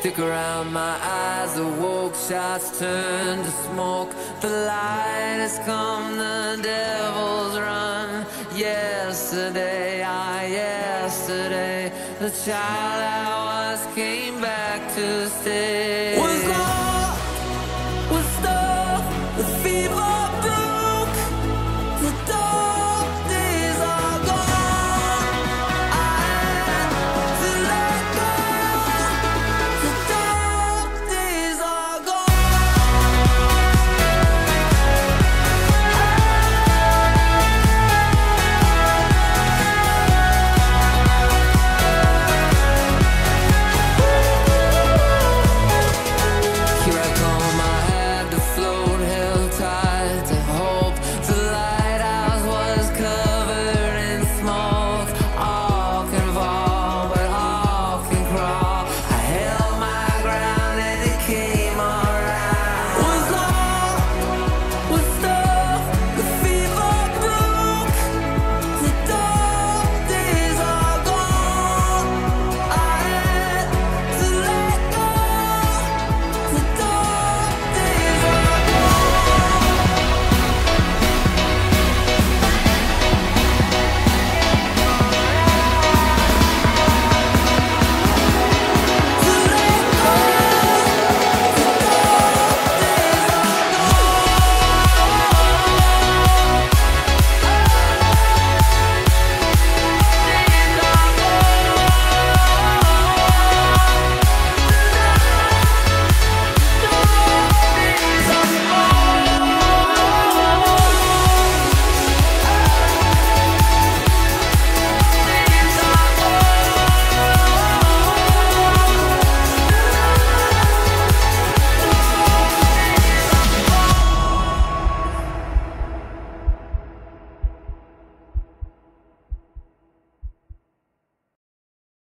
Stick around, my eyes awoke, shots turned to smoke. The light has come, the devil's run. Yesterday, I. yesterday, the child I was came back to stay. Was lost. was stuck, the fever.